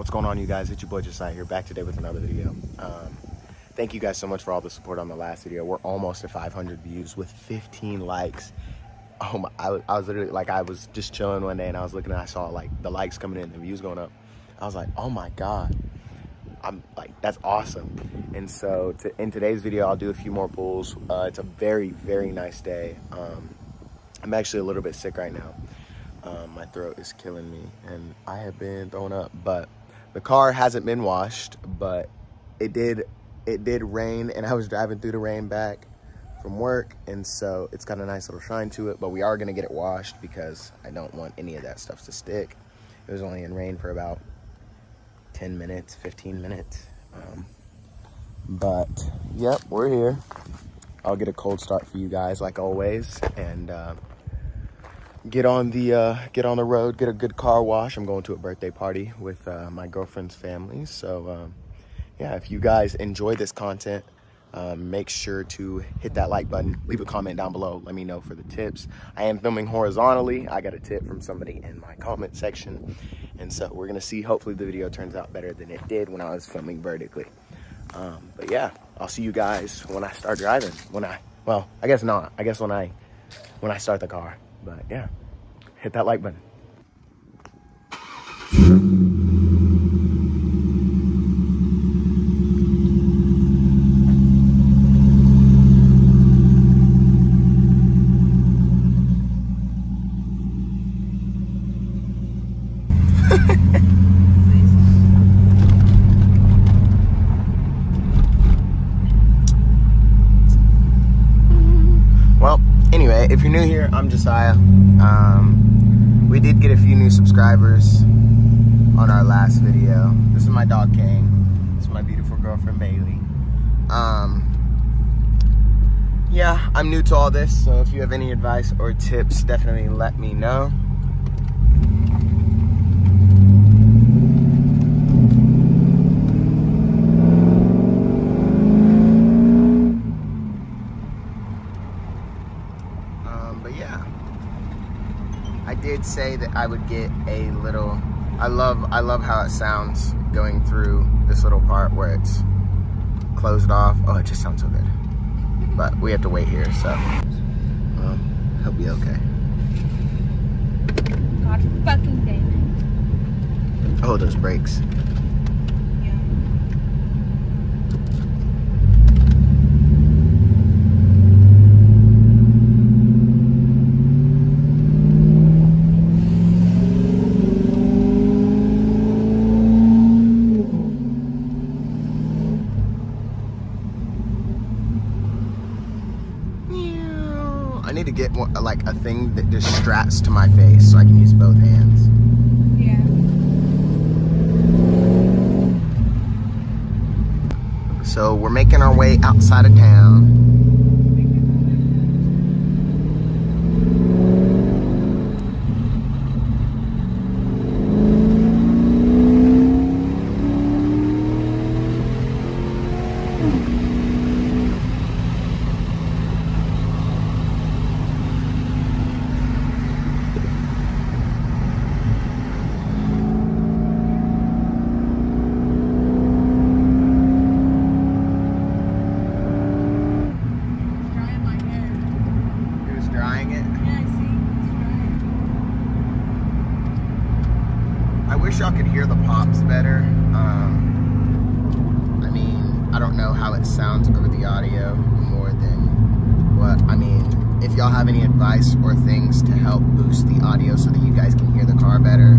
What's going on, you guys? It's your boy Josiah here, back today with another video. Um, thank you guys so much for all the support on the last video. We're almost at 500 views with 15 likes. Oh my, I, was- I was literally, like, I was just chilling one day and I was looking and I saw, like, the likes coming in, the views going up. I was like, oh my God. I'm like, that's awesome. And so to, in today's video, I'll do a few more pulls. Uh, it's a very, very nice day. Um, I'm actually a little bit sick right now. Um, my throat is killing me and I have been throwing up, but the car hasn't been washed, but it did, it did rain and I was driving through the rain back from work. And so it's got a nice little shine to it, but we are to get it washed because I don't want any of that stuff to stick. It was only in rain for about 10 minutes, 15 minutes. Um, but yep, we're here. I'll get a cold start for you guys like always and uh, get on the uh, get on the road, get a good car wash. I'm going to a birthday party with uh, my girlfriend's family. So um, yeah, if you guys enjoy this content, um, make sure to hit that like button. Leave a comment down below. Let me know for the tips. I am filming horizontally. I got a tip from somebody in my comment section. And so we're gonna see, hopefully the video turns out better than it did when I was filming vertically. Um, but yeah, I'll see you guys when I start driving. When I, well, I guess not. I guess when I, when I start the car. But yeah, hit that like button. Well, anyway, if you're new here, I'm Josiah. Um, we did get a few new subscribers on our last video. This is my dog Kane. This is my beautiful girlfriend Bailey. Um, yeah, I'm new to all this, so if you have any advice or tips, definitely let me know. Um, but yeah, I I would get a little. I love I love how it sounds going through this little part where it's closed off. Oh, it just sounds so good. But we have to wait here, so well, he'll be okay. God fucking damn it. Oh, those brakes. it. Yeah. I need to get more, like a thing that just straps to my face so I can use both hands. Yeah. So we're making our way outside of town. Drying my hair. He was drying it. Yeah, I see. It's I wish y'all could hear the pops better. Um, I mean, I don't know how it sounds over the audio more than what, I mean, if y'all have any advice or things to help boost the audio so that you guys can hear the car better,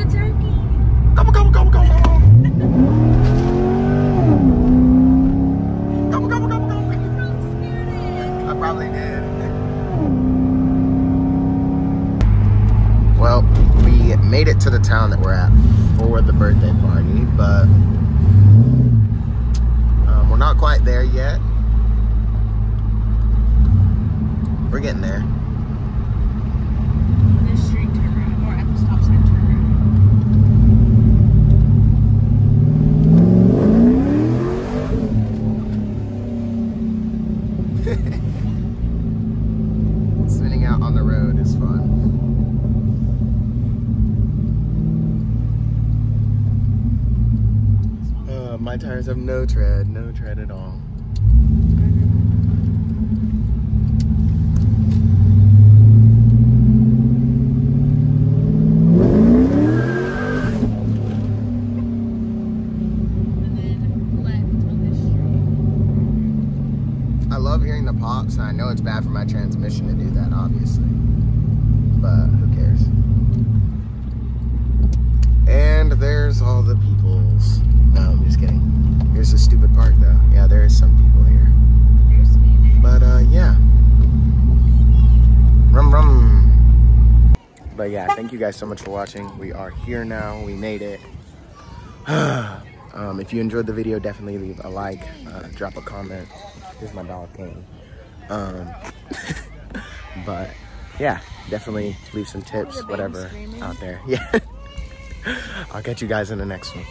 a turkey. Come on, come on, come on, come on. come on, come on, come on, come on. I probably did. Well, we made it to the town that we're at for the birthday party, but um, we're not quite there yet. We're getting there. My tires have no tread, no tread at all. I love hearing the pops, and I know it's bad for my transmission to do that, obviously. But who cares? And there's all the peoples. No, I'm just kidding. Here's the stupid park, though. Yeah, there is some people here. But uh, yeah. Rum rum. But yeah, thank you guys so much for watching. We are here now. We made it. um, if you enjoyed the video, definitely leave a like, uh, drop a comment. Here's my dog Kane. Um, but yeah, definitely leave some tips, whatever out there. Yeah. I'll catch you guys in the next one.